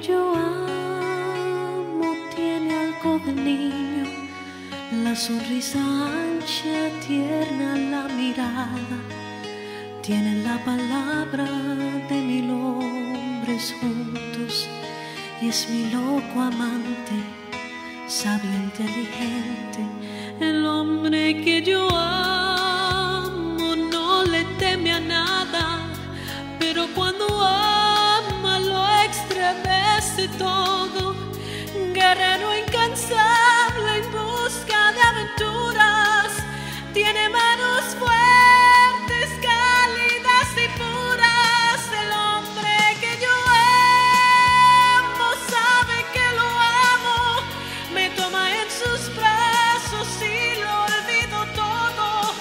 yo amo tiene algo de niño, la sonrisa ancha, tierna, la mirada, tiene la palabra de mil hombres juntos. Y es mi loco amante, sabio inteligente, el hombre que yo amo. Tiene manos fuertes, cálidas y puras, el hombre que yo amo sabe que lo amo, me toma en sus brazos y lo olvido todo,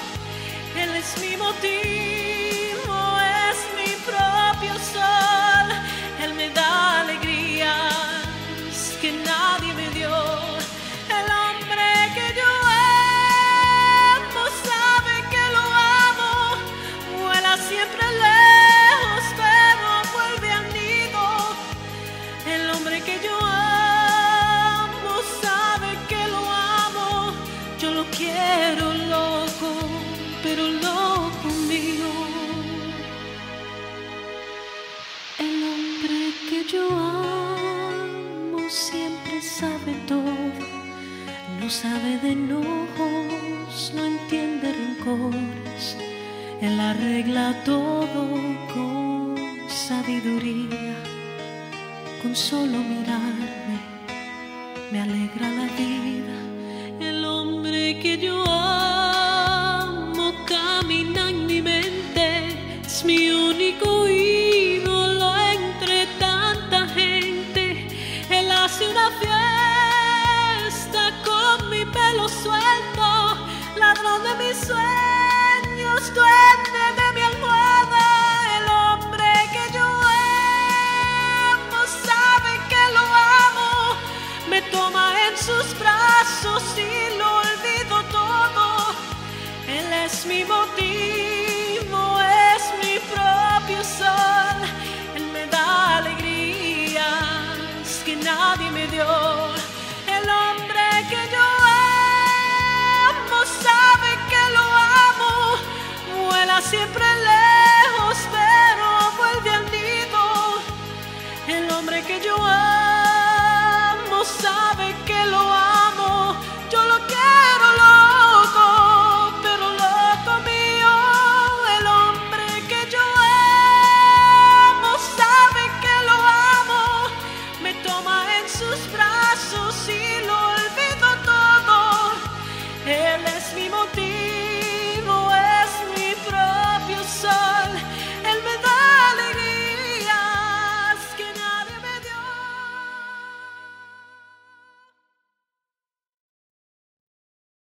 él es mi motivo, hombre que yo amo sabe que lo amo, yo lo quiero loco, pero loco mío. El hombre que yo amo siempre sabe todo, no sabe de enojos, no entiende rencores, él arregla todo con sabiduría, con solo mirarme me alegra la vida. El hombre que yo amo camina en mi mente, es mi único ídolo entre tanta gente. Él hace una fiesta con mi pelo suelto, ladrón de mis sueños, brazos y lo nossos braços se